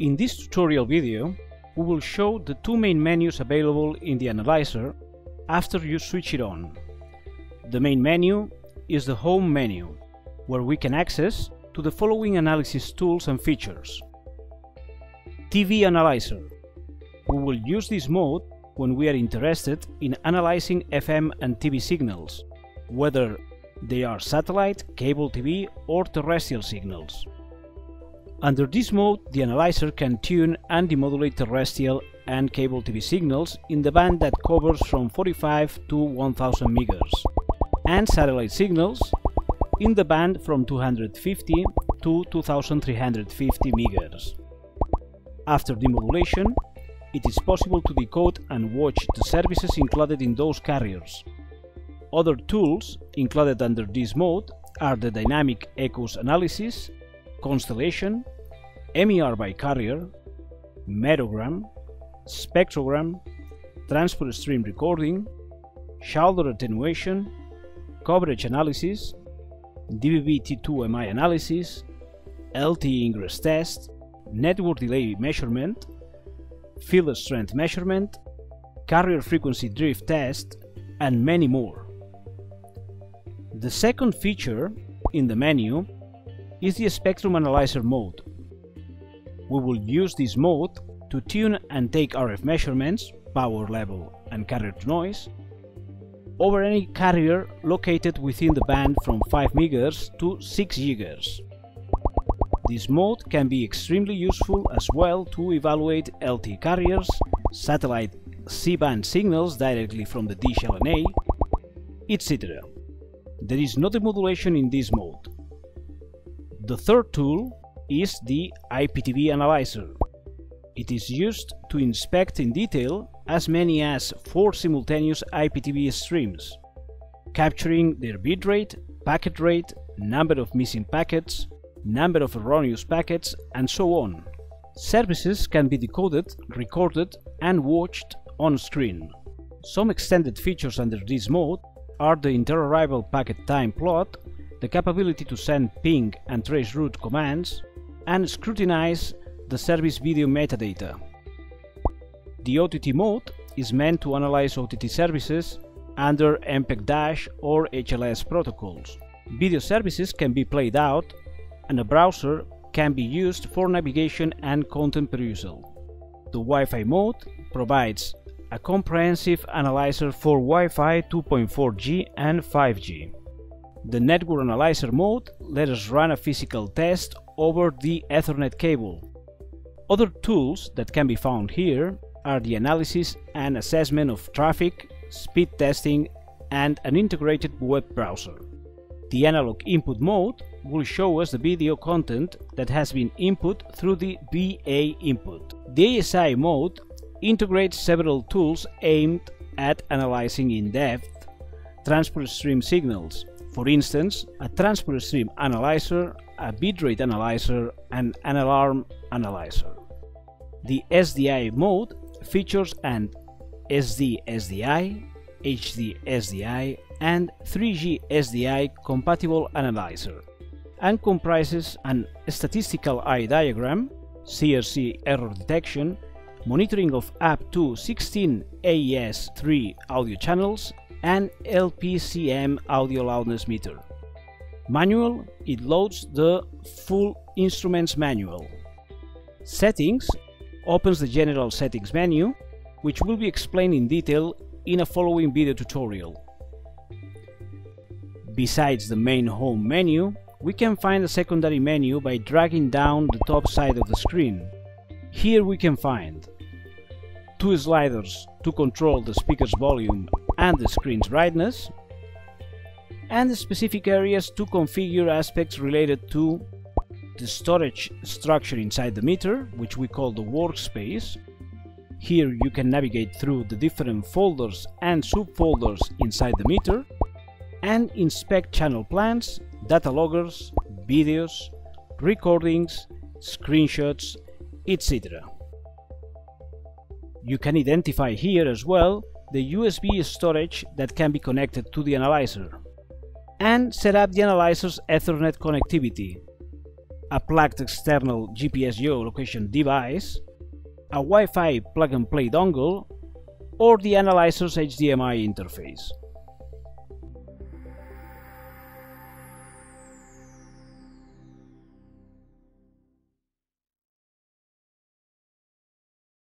In this tutorial video, we will show the two main menus available in the analyzer after you switch it on. The main menu is the Home menu, where we can access to the following analysis tools and features. TV Analyzer. We will use this mode when we are interested in analyzing FM and TV signals, whether they are satellite, cable TV or terrestrial signals. Under this mode, the analyzer can tune and demodulate terrestrial and cable TV signals in the band that covers from 45 to 1000 MHz, and satellite signals in the band from 250 to 2350 MHz. After demodulation, it is possible to decode and watch the services included in those carriers. Other tools included under this mode are the Dynamic Echoes Analysis, Constellation, MER by Carrier, Merogram, Spectrogram, Transport Stream Recording, Shoulder Attenuation, Coverage Analysis, DVB-T2MI Analysis, LTE Ingress Test, Network Delay Measurement, Field Strength Measurement, Carrier Frequency Drift Test, and many more. The second feature in the menu is the Spectrum Analyzer mode. We will use this mode to tune and take RF measurements, power level and carrier noise, over any carrier located within the band from 5 MHz to 6 GHz. This mode can be extremely useful as well to evaluate LTE carriers, satellite C-band signals directly from the dish LNA, etc. There is no demodulation in this mode. The third tool is the IPTV analyzer. It is used to inspect in detail as many as 4 simultaneous IPTV streams, capturing their bitrate, packet rate, number of missing packets, number of erroneous packets, and so on. Services can be decoded, recorded, and watched on screen. Some extended features under this mode are the inter-arrival packet time plot, the capability to send ping and trace route commands, and scrutinize the service video metadata. The OTT mode is meant to analyze OTT services under MPEG- dash or HLS protocols. Video services can be played out and a browser can be used for navigation and content perusal. The Wi-Fi mode provides a comprehensive analyzer for Wi-Fi 2.4G and 5G. The Network Analyzer mode lets us run a physical test over the Ethernet cable. Other tools that can be found here are the analysis and assessment of traffic, speed testing, and an integrated web browser. The analog input mode will show us the video content that has been input through the VA input. The ASI mode integrates several tools aimed at analyzing in-depth transport stream signals, for instance, a transport stream analyzer, a bitrate analyzer, and an alarm analyzer. The SDI mode features an SD-SDI, HD-SDI, and 3G SDI compatible analyzer and comprises an statistical eye diagram, CRC error detection, monitoring of up to 16 AES-3 audio channels, and LPCM audio loudness meter. Manual, it loads the full instruments manual. Settings opens the general settings menu, which will be explained in detail in a following video tutorial. Besides the main home menu, we can find a secondary menu by dragging down the top side of the screen. Here we can find two sliders to control the speaker's volume and the screen's brightness, and the specific areas to configure aspects related to the storage structure inside the meter, which we call the workspace. Here you can navigate through the different folders and subfolders inside the meter, and inspect channel plans, data loggers, videos, recordings, screenshots, etc. You can identify here as well the USB storage that can be connected to the analyzer, and set up the analyzer's Ethernet connectivity, a plugged external GPS geolocation device, a Wi-Fi plug-and-play dongle, or the analyzer's HDMI interface.